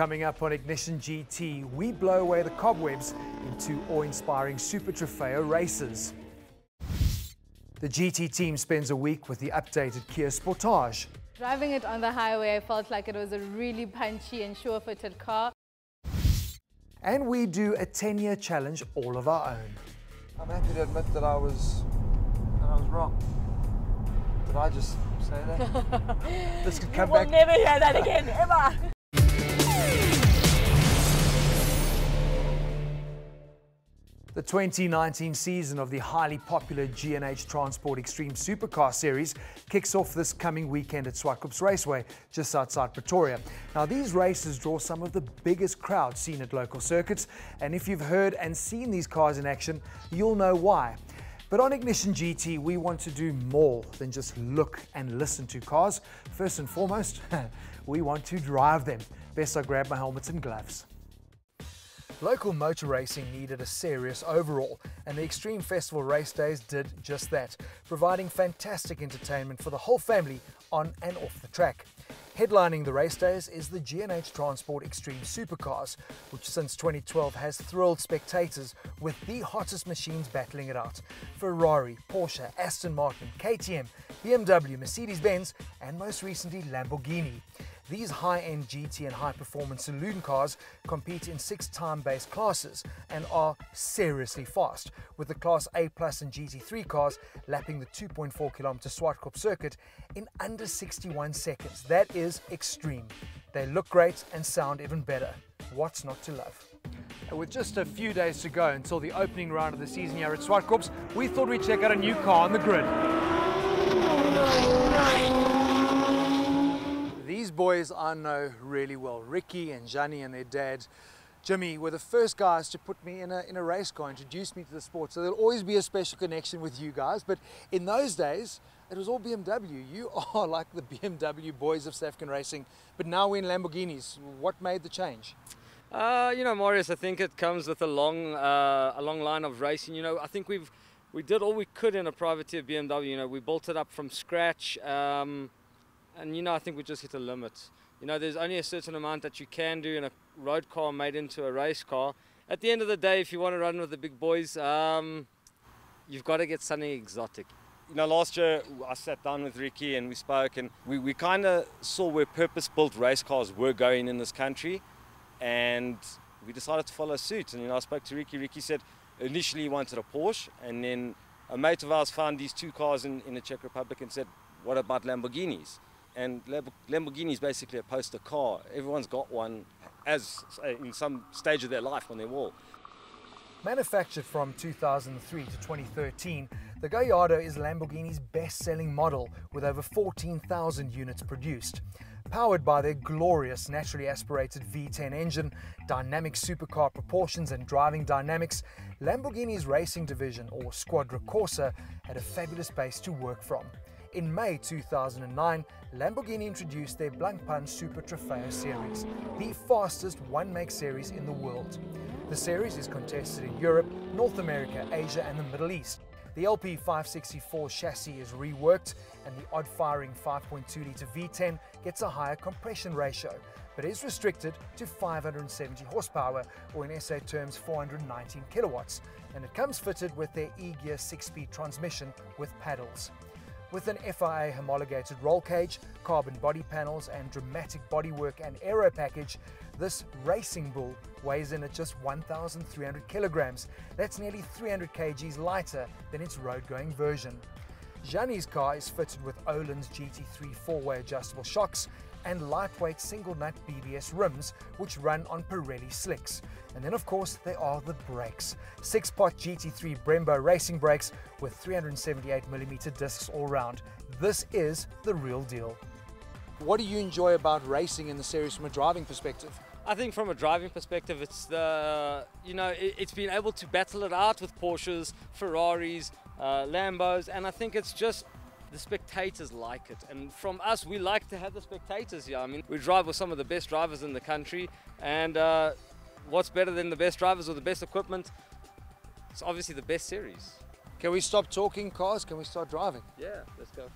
Coming up on Ignition GT, we blow away the cobwebs into awe-inspiring Super Trofeo races. The GT team spends a week with the updated Kia Sportage. Driving it on the highway, I felt like it was a really punchy and sure-footed car. And we do a 10-year challenge all of our own. I'm happy to admit that I was that I was wrong. Did I just say that? This could You come will back. never hear that again, ever. The 2019 season of the highly popular G&H Transport Extreme Supercar Series kicks off this coming weekend at Zwartkops Raceway, just outside Pretoria. Now, these races draw some of the biggest crowds seen at local circuits, and if you've heard and seen these cars in action, you'll know why. But on Ignition GT, we want to do more than just look and listen to cars. First and foremost, we want to drive them. Best I grab my helmets and gloves. Local motor racing needed a serious overhaul, and the Extreme Festival race days did just that, providing fantastic entertainment for the whole family on and off the track. Headlining the race days is the G&H Transport Extreme Supercars, which since 2012 has thrilled spectators with the hottest machines battling it out. Ferrari, Porsche, Aston Martin, KTM, BMW, Mercedes-Benz, and most recently Lamborghini. These high-end GT and high-performance saloon cars compete in six time-based classes and are seriously fast, with the Class A Plus and GT3 cars lapping the 2.4 kilometer Zwartkop circuit in under 61 seconds. That is extreme. They look great and sound even better. What's not to love? With just a few days to go until the opening round of the season here at Zwartkops, we thought we'd check out a new car on the grid. Oh, Boys I know really well. Ricky and Johnny and their dad, Jimmy, were the first guys to put me in a, in a race car, introduce me to the sport. So there'll always be a special connection with you guys. But in those days, it was all BMW. You are like the BMW boys of South racing. But now we're in Lamborghinis. What made the change? Uh, you know, Marius, I think it comes with a long, uh, a long line of racing. You know, I think we've we did all we could in a privateer BMW. You know, we built it up from scratch, um, and you know, I think we just hit a limit. You know, there's only a certain amount that you can do in a road car made into a race car. At the end of the day, if you want to run with the big boys, um, you've got to get something exotic. you know, last year I sat down with Ricky and we spoke, and we, we kind of saw where purpose built race cars were going in this country, and we decided to follow suit. And, you know, I spoke to Ricky. Ricky said initially he wanted a Porsche, and then a mate of ours found these two cars in, in the Czech Republic and said, What about Lamborghinis? And Lamborghini is basically a poster car. Everyone's got one as uh, in some stage of their life on their wall. Manufactured from 2003 to 2013, the Gallardo is Lamborghini's best-selling model with over 14,000 units produced. Powered by their glorious naturally aspirated V10 engine, dynamic supercar proportions and driving dynamics, Lamborghini's racing division, or Squadra Corse, had a fabulous base to work from. In May 2009, Lamborghini introduced their Blancpain Super Trofeo series, the fastest one-make series in the world. The series is contested in Europe, North America, Asia, and the Middle East. The LP564 chassis is reworked, and the odd firing 5.2 litre V10 gets a higher compression ratio, but is restricted to 570 horsepower, or in SA terms 419 kilowatts, and it comes fitted with their E Gear 6 speed transmission with paddles. With an FIA homologated roll cage, carbon body panels, and dramatic bodywork and aero package, this racing bull weighs in at just 1,300 kilograms. That's nearly 300 kgs lighter than its road going version. Gianni's car is fitted with Öhlins GT3 four-way adjustable shocks and lightweight single nut BBS rims which run on Pirelli slicks. And then of course there are the brakes. Six pot GT3 Brembo racing brakes with 378mm discs all round. This is the real deal. What do you enjoy about racing in the series from a driving perspective? I think from a driving perspective, it's the you know it, it's been able to battle it out with Porsches, Ferraris, uh, Lambos, and I think it's just the spectators like it. And from us, we like to have the spectators here. I mean, we drive with some of the best drivers in the country, and uh, what's better than the best drivers with the best equipment? It's obviously the best series. Can we stop talking cars? Can we start driving? Yeah, let's go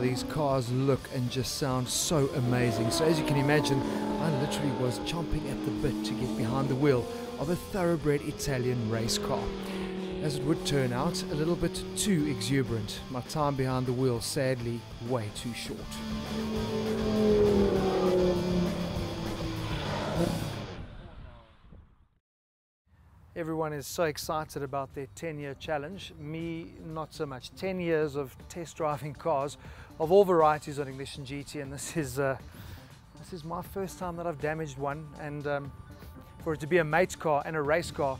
these cars look and just sound so amazing. So as you can imagine, I literally was chomping at the bit to get behind the wheel of a thoroughbred Italian race car. As it would turn out, a little bit too exuberant. My time behind the wheel, sadly, way too short. Everyone is so excited about their 10 year challenge. Me, not so much. 10 years of test driving cars of all varieties on Ignition GT, and this is, uh, this is my first time that I've damaged one. And um, for it to be a mate's car and a race car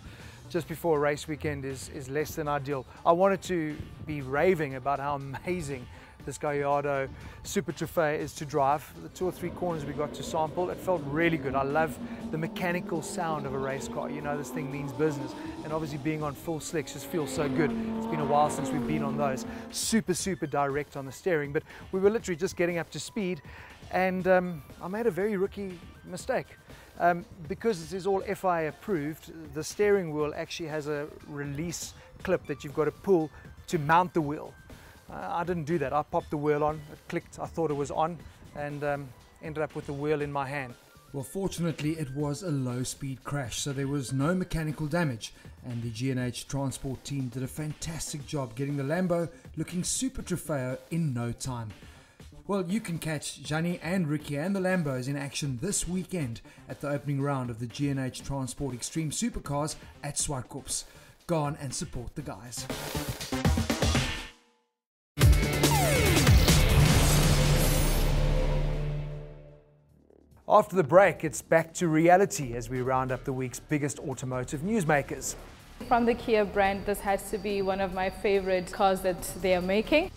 just before a race weekend is, is less than ideal. I wanted to be raving about how amazing this Gallardo Super Trofeo is to drive. The two or three corners we got to sample, it felt really good. I love the mechanical sound of a race car. You know, this thing means business. And obviously being on full slicks just feels so good. It's been a while since we've been on those. Super, super direct on the steering, but we were literally just getting up to speed and um, I made a very rookie mistake. Um, because this is all FIA approved, the steering wheel actually has a release clip that you've got to pull to mount the wheel. I didn't do that. I popped the wheel on, it clicked, I thought it was on, and um, ended up with the wheel in my hand. Well, fortunately, it was a low speed crash, so there was no mechanical damage, and the G&H transport team did a fantastic job getting the Lambo looking super trofeo in no time. Well, you can catch Gianni and Ricky and the Lambos in action this weekend at the opening round of the G&H Transport Extreme Supercars at Zwartkops. Go on and support the guys. After the break, it's back to reality as we round up the week's biggest automotive newsmakers. From the Kia brand, this has to be one of my favorite cars that they are making.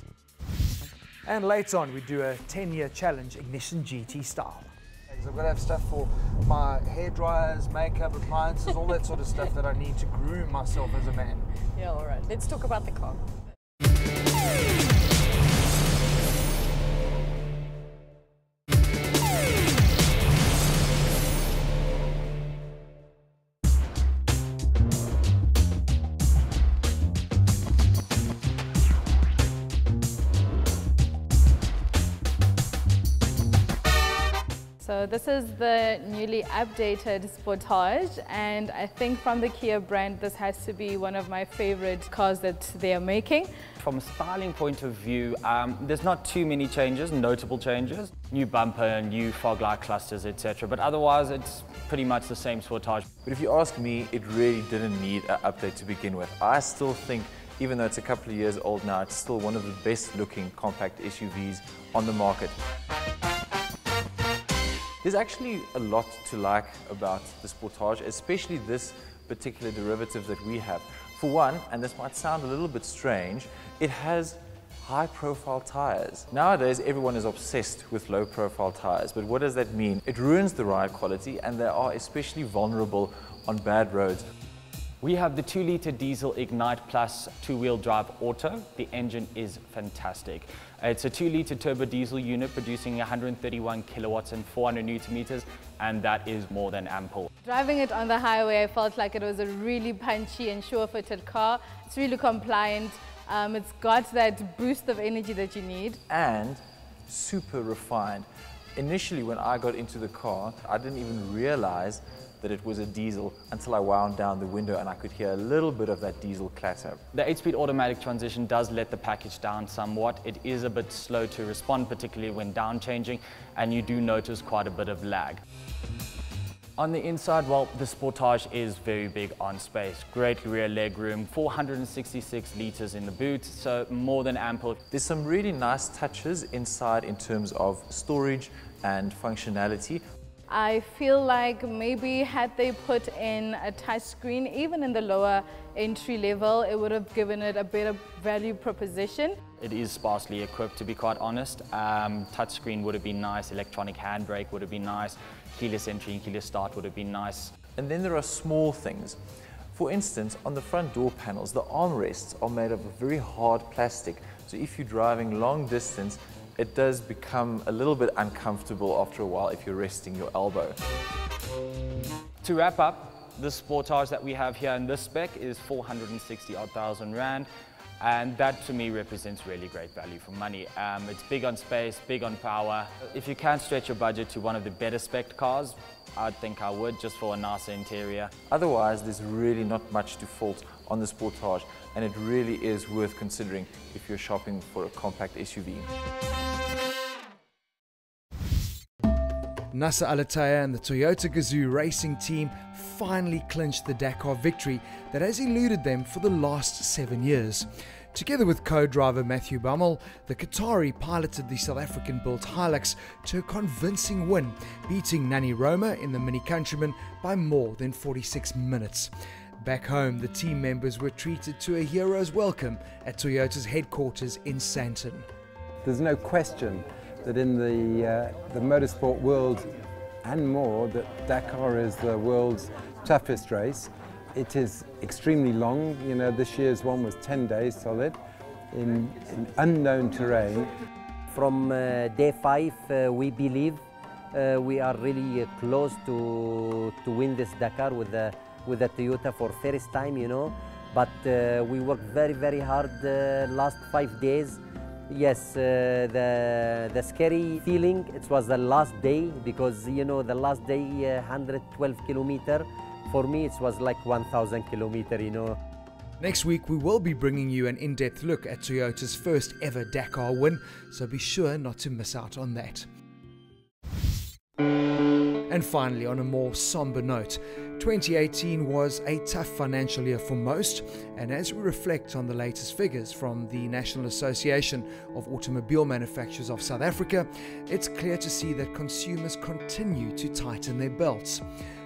And later on, we do a 10 year challenge, Ignition GT style. I've got to have stuff for my hair dryers, makeup, appliances, all that sort of stuff that I need to groom myself as a man. Yeah, all right. Let's talk about the car. So this is the newly updated Sportage and I think from the Kia brand this has to be one of my favorite cars that they are making. From a styling point of view, um, there's not too many changes, notable changes. New bumper, new fog light clusters, etc. But otherwise it's pretty much the same Sportage. But if you ask me, it really didn't need an update to begin with. I still think even though it's a couple of years old now, it's still one of the best looking compact SUVs on the market. There's actually a lot to like about the Sportage, especially this particular derivative that we have. For one, and this might sound a little bit strange, it has high profile tires. Nowadays, everyone is obsessed with low profile tires, but what does that mean? It ruins the ride quality and they are especially vulnerable on bad roads. We have the 2 litre diesel Ignite Plus two-wheel drive auto. The engine is fantastic. It's a 2 litre turbo diesel unit producing 131 kilowatts and 400 newton meters, and that is more than ample. Driving it on the highway, I felt like it was a really punchy and sure-footed car. It's really compliant. Um, it's got that boost of energy that you need. And super refined. Initially, when I got into the car, I didn't even realize that it was a diesel until I wound down the window and I could hear a little bit of that diesel clatter. The 8-speed automatic transition does let the package down somewhat. It is a bit slow to respond, particularly when down changing, and you do notice quite a bit of lag. On the inside, well, the Sportage is very big on space. Great rear leg room, 466 litres in the boot, so more than ample. There's some really nice touches inside in terms of storage and functionality. I feel like maybe had they put in a touch screen, even in the lower entry level, it would have given it a better value proposition. It is sparsely equipped, to be quite honest. Um, touchscreen would have been nice, electronic handbrake would have been nice, keyless entry and keyless start would have been nice. And then there are small things. For instance, on the front door panels, the armrests are made of a very hard plastic. So if you're driving long distance, it does become a little bit uncomfortable after a while if you're resting your elbow. To wrap up, the Sportage that we have here in this spec is 460 odd thousand rand. And that to me represents really great value for money. Um, it's big on space, big on power. If you can stretch your budget to one of the better spec cars, I think I would just for a nicer interior. Otherwise, there's really not much to fault on the Sportage, and it really is worth considering if you're shopping for a compact SUV. Nasser Al-Attiyah and the Toyota Gazoo racing team finally clinched the Dakar victory that has eluded them for the last seven years. Together with co-driver Mathieu Baumel, the Qatari piloted the South African-built Hilux to a convincing win, beating Nani Roma in the Mini Countryman by more than 46 minutes. Back home, the team members were treated to a hero's welcome at Toyota's headquarters in Sandton. There's no question that in the, uh, the motorsport world and more, that Dakar is the world's toughest race. It is extremely long. You know, this year's one was 10 days solid in, in unknown terrain. From uh, day five, uh, we believe uh, we are really uh, close to, to win this Dakar with the, with the Toyota for first time, you know. But uh, we worked very, very hard uh, last five days. Yes, uh, the, the scary feeling, it was the last day because, you know, the last day, uh, 112 kilometer, for me it was like 1000 kilometer, you know. Next week, we will be bringing you an in depth look at Toyota's first ever Dakar win, so be sure not to miss out on that. And finally, on a more somber note, 2018 was a tough financial year for most, and as we reflect on the latest figures from the National Association of Automobile Manufacturers of South Africa, it's clear to see that consumers continue to tighten their belts.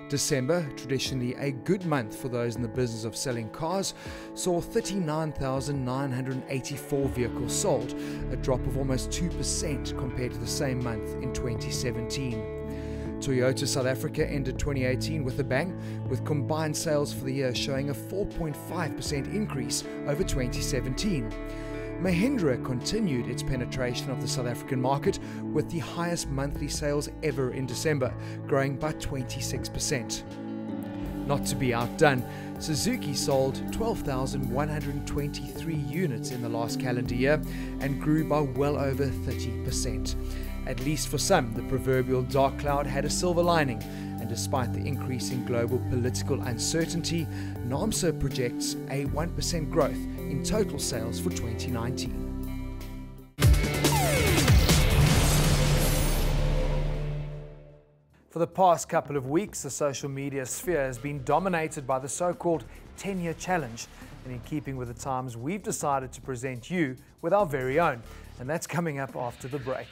December, traditionally a good month for those in the business of selling cars, saw 39,984 vehicles sold, a drop of almost 2% compared to the same month in 2017. Toyota South Africa ended 2018 with a bang, with combined sales for the year showing a 4.5% increase over 2017. Mahindra continued its penetration of the South African market with the highest monthly sales ever in December, growing by 26%. Not to be outdone, Suzuki sold 12,123 units in the last calendar year and grew by well over 30%. At least for some, the proverbial dark cloud had a silver lining, and despite the increase in global political uncertainty, NAAMSA projects a 1% growth in total sales for 2019. For the past couple of weeks, the social media sphere has been dominated by the so called 10 year challenge. And in keeping with the times, we've decided to present you with our very own. And that's coming up after the break.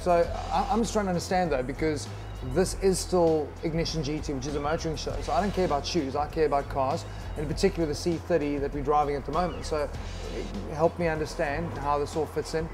So I'm just trying to understand though, because this is still Ignition GT, which is a motoring show. So I don't care about shoes, I care about cars, in particular the C30 that we're driving at the moment. So help me understand how this all fits in.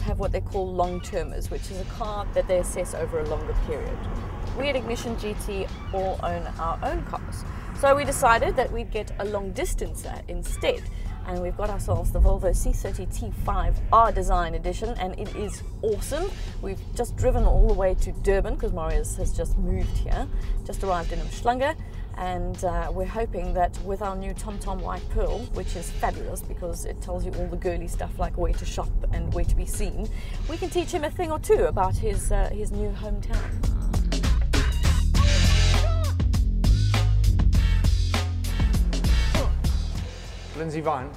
Have what they call long termers, which is a car that they assess over a longer period. We at Ignition GT all own our own cars. So we decided that we'd get a long distancer instead. And we've got ourselves the Volvo C30 T5 R Design Edition, and it is awesome. We've just driven all the way to Durban because Marius has just moved here, just arrived in Umhlanga and uh, we're hoping that with our new TomTom White Pearl, which is fabulous because it tells you all the girly stuff like where to shop and where to be seen, we can teach him a thing or two about his, uh, his new hometown. Lindsay Vine,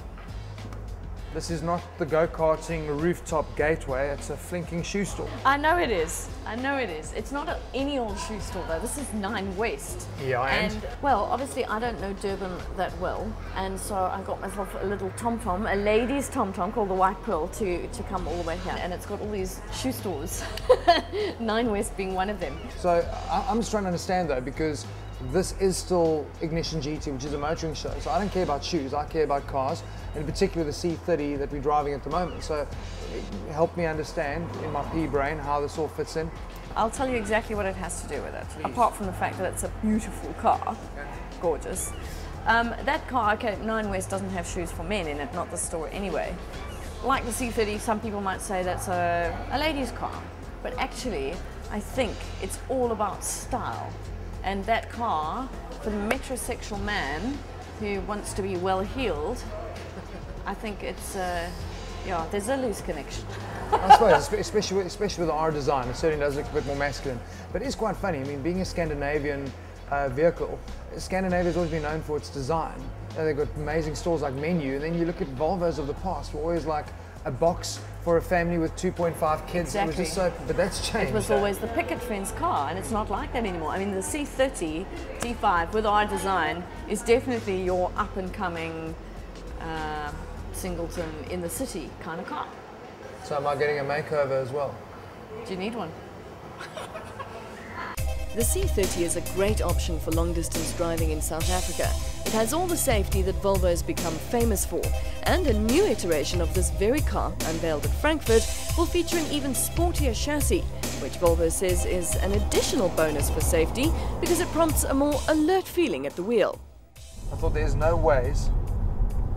this is not the go-karting rooftop gateway, it's a flinking shoe store. I know it is. I know it is. It's not any old shoe store though. This is Nine West. Yeah, and? and? well, obviously I don't know Durban that well, and so I got myself a little tom tom, a ladies tom tom called the White Pearl to to come all the way here, and it's got all these shoe stores. Nine West being one of them. So I'm just trying to understand though, because this is still Ignition GT, which is a motoring show. So I don't care about shoes, I care about cars, and in particular the C30 that we're driving at the moment. So help me understand in my pea brain how this all fits in. I'll tell you exactly what it has to do with it. Apart from the fact that it's a beautiful car, gorgeous. Um, that car, okay, Nine West doesn't have shoes for men in it, not the store anyway. Like the C30, some people might say that's a, a lady's car, but actually, I think it's all about style. And that car, for the metrosexual man who wants to be well heeled, I think it's, uh, yeah, there's a loose connection. I suppose, especially with, especially with the R design, it certainly does look a bit more masculine. But it is quite funny. I mean, being a Scandinavian uh, vehicle, Scandinavia's always been known for its design. They've got amazing stores like Menu, and then you look at Volvos of the past, were always like a box for a family with 2.5 kids. Exactly. It was just so, but that's changed. It was always the picket fence car, and it's not like that anymore. I mean, the C30 T5 with R design is definitely your up and coming uh, singleton in the city kind of car. So am I getting a makeover as well? Do you need one? The C30 is a great option for long distance driving in South Africa. It has all the safety that Volvo has become famous for, and a new iteration of this very car, unveiled at Frankfurt, will feature an even sportier chassis, which Volvo says is an additional bonus for safety because it prompts a more alert feeling at the wheel. I thought there's no ways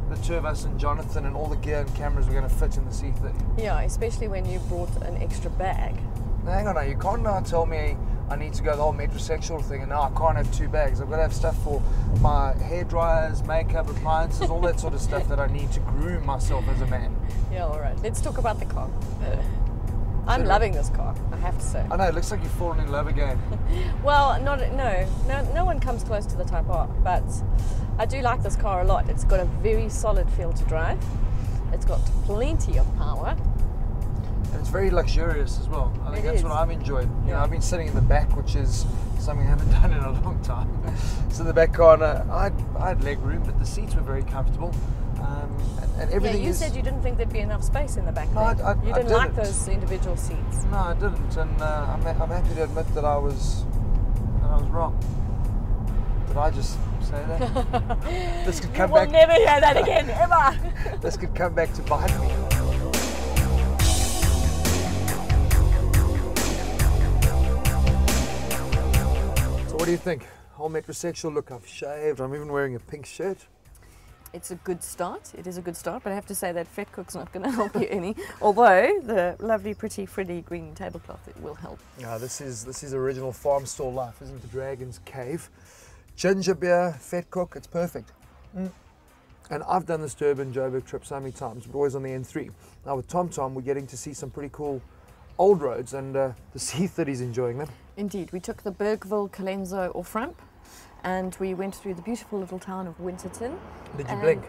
the two of us and Jonathan and all the gear and cameras were going to fit in the C30. Yeah, especially when you brought an extra bag. Now, hang on now, you can't now tell me I need to go the whole metrosexual thing and now I can't have two bags. I've got to have stuff for my hair dryers, makeup, appliances, all that sort of stuff that I need to groom myself as a man. Yeah, all right. Let's talk about the car. I'm loving this car, I have to say. I know, it looks like you've fallen in love again. Well, not no, no, no one comes close to the Type R, but I do like this car a lot. It's got a very solid feel to drive. It's got plenty of power. It's very luxurious as well. I think It that's is. what I've enjoyed. You know, I've been sitting in the back, which is something I haven't done in a long time. so the back corner, I had, I had leg room, but the seats were very comfortable. Um, and, and everything yeah, you is. said you didn't think there'd be enough space in the back. No, I-. I- you didn't like didn't. those individual seats. No, I didn't, and uh, I'm, I'm happy to admit that I was that I was wrong. Did I just say that? this could come You will back. never hear that again, ever. this could come back to bite me. Do you think? Whole metrosexual look. I've shaved. I'm even wearing a pink shirt. It's a good start. It is a good start, but I have to say that vetkoek's not going to help you any. Although the lovely, pretty, frilly green tablecloth it will help. Yeah, this is this is original farm store life, isn't it? The Dragon's Cave. Ginger beer, vetkoek, it's perfect. Mm. And I've done this Durban Joburg trip so many times, but always on the N3. Now with Tom Tom, we're getting to see some pretty cool old roads, and uh, the C30's enjoying them. Indeed, we took the Bergville Colenso off ramp, and we went through the beautiful little town of Winterton. Did you blink?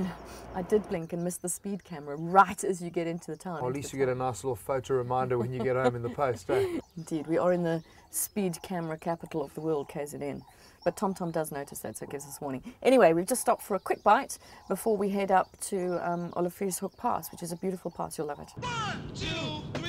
I did blink and missed the speed camera right as you get into the town. Or at least the you get a nice little photo reminder when you get home in the post, eh? Indeed, we are in the speed camera capital of the world, KZN. But TomTom does notice that, so it gives us warning. Anyway, we've just stopped for a quick bite before we head up to um, Hook Pass, which is a beautiful pass. You'll love it. See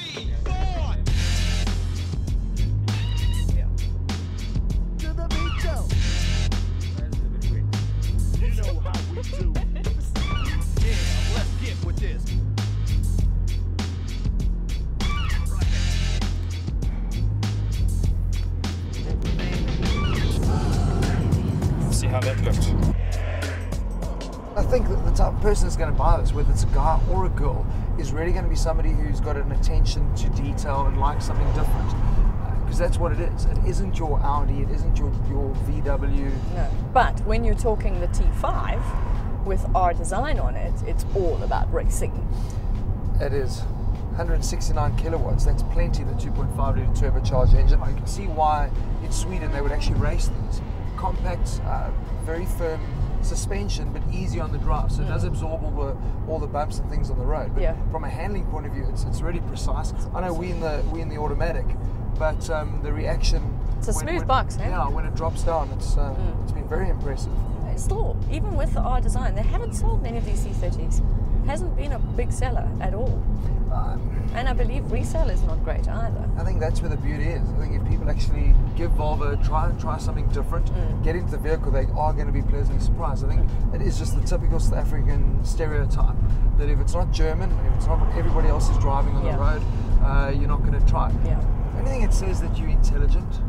think that the type of person that's going to buy this, whether it's a guy or a girl, is really going to be somebody who's got an attention to detail and likes something different. Because that's what it is. It isn't your Audi, it isn't your, your VW. No. But when you're talking the T5 with R design on it, it's all about racing. It is 169 kilowatts. That's plenty. of The 2.5 litre turbocharged engine. I can see why in Sweden they would actually race these. Compact, uh, very firm suspension, but easy on the drive. So it does absorb all the all the bumps and things on the road. But Yeah. from a handling point of view, it's, it's really precise. I know we in the we in the automatic, but um, the reaction. It's a when- smooth when- box, eh? Yeah, when it drops down, it's uh, it's been very impressive. Still, even with R design, they haven't sold many of these C30s. Hasn't been a big seller at all. Um, and I believe resale is not great either. I think that's where the beauty is. I think if people actually give Volvo a try, try something different, Mm. get into the vehicle, they are going to be pleasantly surprised. I think it is just the typical South African stereotype that if it's not German, if it's not what everybody else is driving on Yeah. the road, uh, you're not going to try. Yeah. Anything that says that you're intelligent,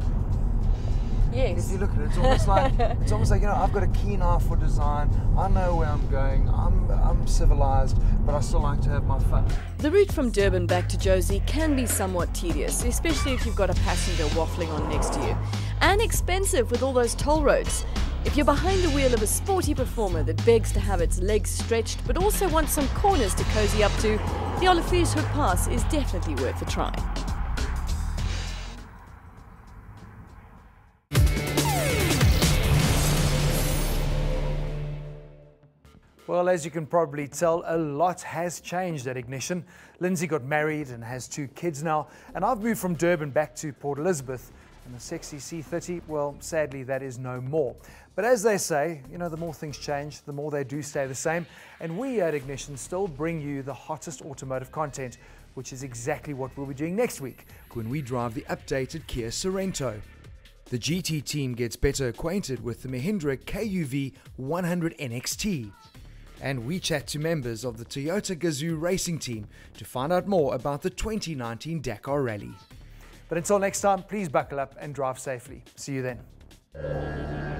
Yes. if you look at it, it's almost like it's almost like you know I've got a keen eye for design. I know where I'm going. I'm I'm civilized, but I still like to have my fun. The route from Durban back to Jozi can be somewhat tedious, especially if you've got a passenger waffling on next to you. And expensive with all those toll roads. If you're behind the wheel of a sporty performer that begs to have its legs stretched but also wants some corners to cozy up to, the Oliphant Pass is definitely worth a try. Well, as you can probably tell, a lot has changed at Ignition. Lindsay got married and has two kids now, and I've moved from Durban back to Port Elizabeth. And the sexy C30, well, sadly, that is no more. But as they say, you know, the more things change, the more they do stay the same. And we at Ignition still bring you the hottest automotive content, which is exactly what we'll be doing next week when we drive the updated Kia Sorento. The GT team gets better acquainted with the Mahindra KUV 100 NXT. And we chat to members of the Toyota Gazoo racing team to find out more about the 2019 Dakar Rally. But until next time, please buckle up and drive safely. See you then.